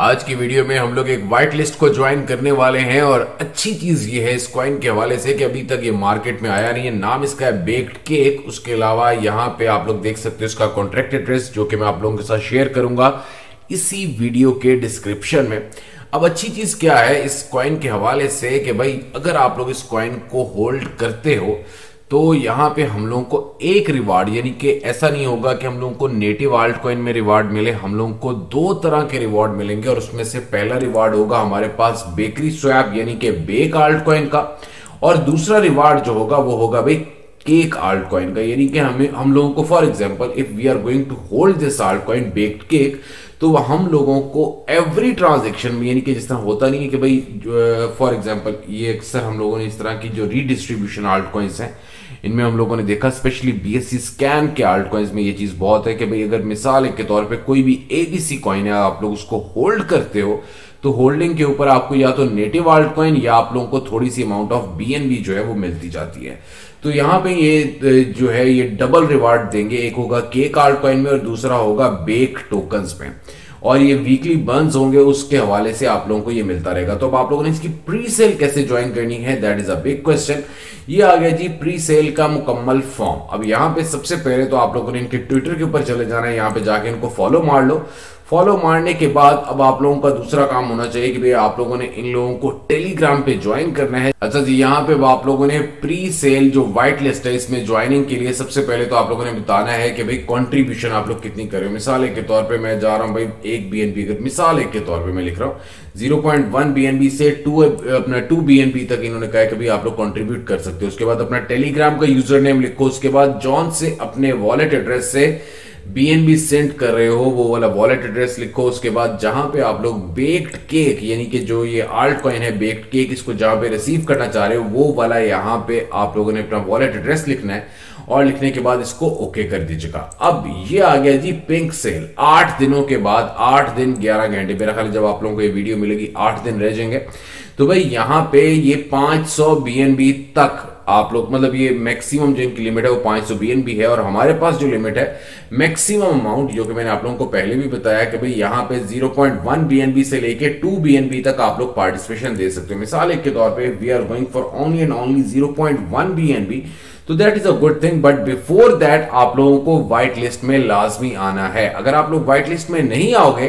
आज की वीडियो में हम लोग एक व्हाइट लिस्ट को ज्वाइन करने वाले हैं और अच्छी चीज़ ये है इस कॉइन के हवाले से कि अभी तक ये मार्केट में आया नहीं है। नाम इसका है बेक्ड केक उसके अलावा यहाँ पे आप लोग देख सकते हो इसका कॉन्ट्रैक्ट एड्रेस जो कि मैं आप लोगों के साथ शेयर करूँगा इसी वीडियो के डिस्क्रिप्शन में। अब अच्छी चीज़ क्या है इस कॉइन के हवाले से कि भाई, अगर आप लोग इस कॉइन को होल्ड करते हो तो यहाँ पे हम लोगों को एक रिवार्ड यानी कि ऐसा नहीं होगा कि हम लोगों को नेटिव आल्ट कॉइन में रिवार्ड मिले, हम लोगों को दो तरह के रिवार्ड मिलेंगे और उसमें से पहला रिवार्ड होगा हमारे पास बेकरी स्वैप यानी कि बेक आल्ट कॉइन का, और दूसरा रिवार्ड जो होगा वो होगा भाई केक आल्ट कॉइन का, यानी कि हमें, हम लोगों को for example if we are going to hold this altcoin baked cake तो हम लोगों को एवरी ट्रांजेक्शन में, यानी कि जिस तरह होता नहीं है कि भाई फॉर एग्जांपल ये अक्सर हम लोगों ने इस तरह की जो रीडिस्ट्रीब्यूशन आल्ट कॉइन्स हैं, इनमें हम लोगों ने देखा स्पेशली बीएससी स्कैन के आल्ट कॉइन्स में ये चीज़ बहुत है कि भाई, अगर मिसाल के तौर पे कोई भी एबीसी कॉइन है, आप लोग उसको होल्ड करते हो तो होल्डिंग के ऊपर आपको या तो नेटिव आल्ट कॉइन या आप लोगों को थोड़ी सी अमाउंट ऑफ़ बीएनबी जो है वो मिलती जाती है। तो यहाँ पे ये जो है ये डबल रिवार्ड देंगे। एक होगा केक आल्ट कॉइन में और दूसरा होगा बेक टोकन में। और ये वीकली बर्न्स होंगे, उसके हवाले से आप लोगों को ये मिलता रहेगा। तो अब आप लोगों ने इसकी प्री सेल कैसे ज्वाइन करनी है that is a big question ये आ गया जी प्री सेल का मुकम्मल फॉर्म अब यहाँ पे सबसे पहले तो आप लोगों ने इनके ट्विटर के ऊपर चले जाना है। यहाँ पे जाके इनको फॉलो मार लो। फॉलो मारने के बाद अब आप लोगों का दूसरा काम होना चाहिए कि भाई आप लोगों ने इन लोगों को टेलीग्राम पे ज्वाइन करना है। अच्छा जी, यहाँ पे आप लोगों ने प्री सेल जो व्हाइट लिस्ट है, इसमें ज्वाइनिंग के लिए सबसे पहले तो आप लोगों ने बताना है कि भाई कंट्रीब्यूशन आप लोग कितनी करें मिसाल के तौर पर मैं जा रहा हूँ भाई, एक बीएनपी मिसाल एक के तौर पर मैं लिख रहा हूँ ज़ीरो पॉइंट वन बीएनबी से टू अपना टू बीएनपी तक इन्होंने कहा कि भाई आप लोग कॉन्ट्रीब्यूट कर सकते हो। उसके बाद अपना टेलीग्राम का यूज़र नेम लिखो। उसके बाद जॉन से अपने वॉलेट एड्रेस से बीएनबी सेंड कर रहे हो, वो वाला वॉलेट एड्रेस लिखो, उसके बाद जहाँ पे आप लोग बेक्ड केक यानी कि जो ये आल्ट कॉइन है बेक्ड केक इसको जहाँ पे रिसीव करना चाह रहे हो, वो वाला यहाँ पे आप लोगों ने अपना वॉलेट एड्रेस लिखना है और लिखने के बाद इसको ओके कर दीजिएगा। अब ये आ गया जी पिंक सेल आठ दिनों के बाद, आठ दिन ग्यारह घंटे मेरा ख्याल जब आप लोगों को ये वीडियो मिलेगी, आठ दिन रह जाएँगे। तो भाई, यहाँ पे ये 500 बीएनबी तक आप लोग मतलब ये मैक्सिमम जो इनकी लिमिट है वो 500 बीएनबी है और हमारे पास जो लिमिट है मैक्सिमम अमाउंट जो कि मैंने आप लोगों को पहले भी बताया कि भाई यहाँ पे 0.1 बीएनबी से लेके 2 बीएनबी तक आप लोग पार्टिसिपेशन दे सकते हो। मिसाल एक के तौर पे we are going for only and only 0.1 BNB तो that is a good thing but before that आप लोगों को व्हाइट लिस्ट में लाजमी आना है। अगर आप लोग व्हाइट लिस्ट में नहीं आओगे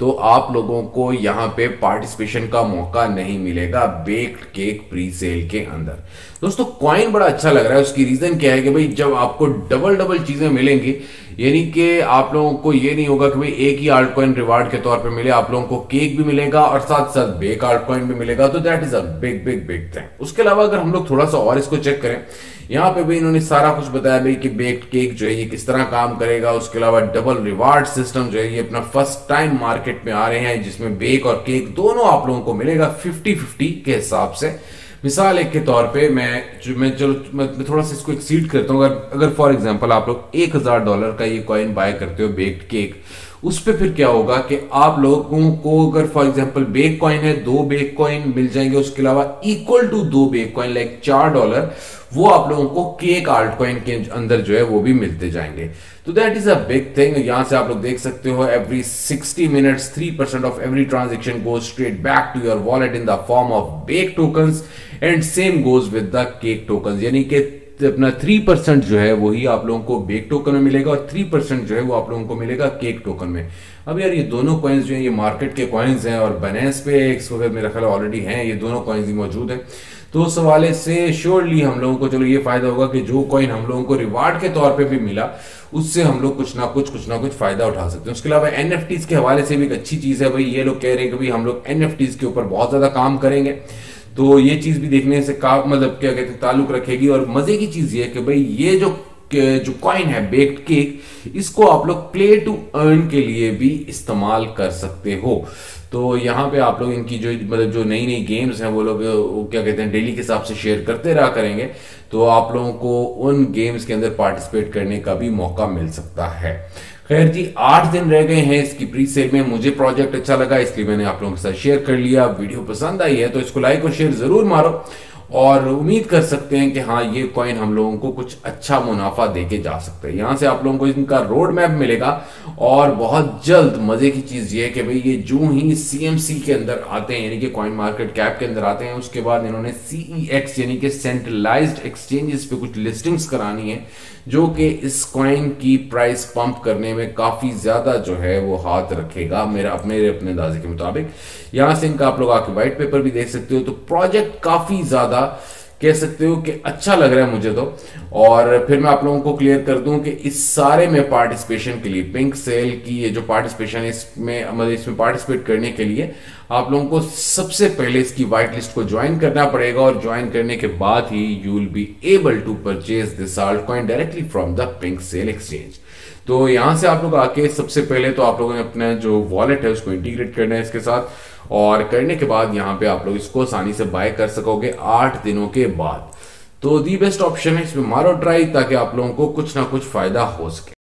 तो आप लोगों को यहाँ पे पार्टिसिपेशन का मौका नहीं मिलेगा बेक्ड केक प्री सेल के अंदर। दोस्तों क्वाइन बड़ा अच्छा लग रहा है। उसकी रीजन क्या है कि भाई जब आपको डबल डबल चीज़ें मिलेंगी यानी कि आप लोगों को ये नहीं होगा कि भाई एक ही आर्ट कॉइन रिवार्ड के तौर पे मिले, आप लोगों को केक भी मिलेगा और साथ साथ बेक आर्ट कॉइन भी मिलेगा तो that is a big big big thing उसके अलावा अगर हम लोग थोड़ा सा और इसको चेक करें, यहाँ पे भी इन्होंने सारा कुछ बताया भाई कि बेक्ड केक जो है ये किस तरह काम करेगा, उसके अलावा डबल रिवार्ड सिस्टम जो है ये अपना फ़र्स्ट टाइम मार्केट में आ रहे हैं, जिसमें बेक और केक दोनों आप लोगों को मिलेगा फिफ्टी फिफ्टी के हिसाब से। मिसाल एक के तौर पे मैं जो, मैं चलो, मैं थोड़ा सा इसको एक्सीड करता हूँ। अगर अगर फॉर एग्जांपल आप लोग एक हज़ार डॉलर का ये कॉइन बाय करते हो बेक्ड केक उस पर फिर क्या होगा कि आप लोगों को अगर फॉर एग्ज़ाम्पल बेक कॉइन है, दो बेक कॉइन मिल जाएँगे, उसके अलावा इक्वल टू दो बेक कॉइन लाइक चार डॉलर वो आप लोगों को केक आल्ट कॉइन के अंदर जो है, वो भी मिलते जाएँगे। तो that is a big thing यहाँ से आप लोग देख सकते हो every 60 minutes 3 percent of every transaction goes straight back to your wallet in the form of bake tokens and same goes with the cake tokens यानी कि अपना थ्री परसेंट जो है, वही आप लोगों को बेक टोकन में मिलेगा और थ्री परसेंट जो है वो आप लोगों को मिलेगा केक टोकन में। अब यार ये दोनों कॉइन्स जो है, ये मार्केट के कॉइन्स हैं और बैलेंस पे इस वक्त मेरा ख्याल ऑलरेडी हैं, ये दोनों कॉइन्स ही मौजूद हैं। तो उस हवाले से श्योरली हम लोगों को, चलो ये फ़ायदा होगा कि जो कॉइन हम लोगों को रिवार्ड के तौर पे भी मिला, उससे हम लोग कुछ ना कुछ कुछ ना कुछ फ़ायदा उठा सकते हैं। उसके अलावा एन के हवाले से भी एक अच्छी चीज़ है भाई, ये लोग कह रहे हैं कि भाई हम लोग एन के ऊपर बहुत ज़्यादा काम करेंगे। तो ये चीज़ भी देखने से का मतलब क्या कहते हैं, ताल्लुक रखेगी और मज़े की चीज़ ये है कि भाई ये जो जो कॉइन है बेक्ड केक इसको आप लोग प्ले टू अर्न के लिए भी इस्तेमाल कर सकते हो। तो यहाँ पे आप लोग इनकी जो मतलब जो नई नई गेम्स हैं, वो लोग क्या कहते हैं डेली के हिसाब से शेयर करते रहा करेंगे। तो आप लोगों को उन गेम्स के अंदर पार्टिसिपेट करने का भी मौका मिल सकता है। खैर जी, आठ दिन रह गए हैं इसकी प्री सेल में, मुझे प्रोजेक्ट अच्छा लगा, इसलिए मैंने आप लोगों के साथ शेयर कर लिया। वीडियो पसंद आई है तो इसको लाइक और शेयर ज़रूर मारो। और उम्मीद कर सकते हैं कि हाँ ये कॉइन हम लोगों को कुछ अच्छा मुनाफा देके जा सकते हैं। यहाँ से आप लोगों को इनका रोड मैप मिलेगा और बहुत जल्द मज़े की चीज़ ये है कि भाई ये जो ही सीएमसी के अंदर आते हैं, यानी कि कॉइन मार्केट कैप के अंदर आते हैं, उसके बाद इन्होंने सीईएक्स e यानी कि सेंट्रलाइज्ड एक्सचेंजेस पे कुछ लिस्टिंग्स करानी है, जो कि इस कॉइन की प्राइस पंप करने में काफ़ी ज़्यादा जो है वो हाथ रखेगा मेरा, मेरे अपने अंदाजे के मुताबिक। यहाँ से इनका आप लोग आके व्हाइट पेपर भी देख सकते हो तो प्रोजेक्ट काफ़ी ज़्यादा कह सकते हो कि अच्छा लग रहा है मुझे तो। और फिर मैं आप लोगों को क्लियर कर दूँ कि इस सारे में पार्टिसिपेशन के लिए पिंक सेल की ये जो पार्टिसिपेशन है, इसमें मतलब इसमें पार्टिसिपेट करने के लिए आप लोगों को सबसे पहले इसकी व्हाइट लिस्ट को ज्वाइन करना पड़ेगा और ज्वाइन करने के बाद ही you will be able to purchase this altcoin directly from the pink sale exchange तो यहाँ से आप लोग आके सबसे पहले तो आप लोगों ने अपना जो वॉलेट है उसको इंटीग्रेट करना है इसके साथ। और करने के बाद यहाँ पे आप लोग इसको आसानी से बाय कर सकोगे आठ दिनों के बाद। तो दी बेस्ट ऑप्शन है इसमें मारो ट्राई ताकि आप लोगों को कुछ ना कुछ फ़ायदा हो सके।